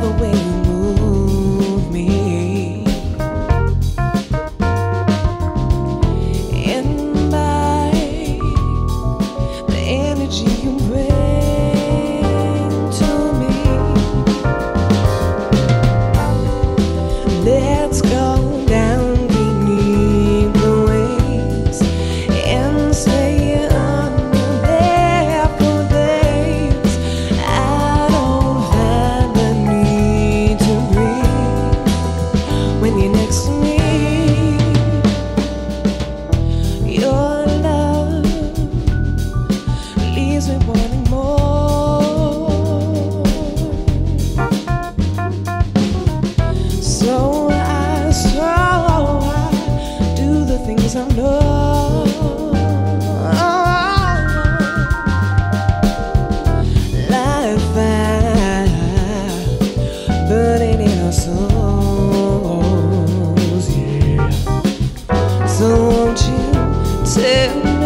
the way. seu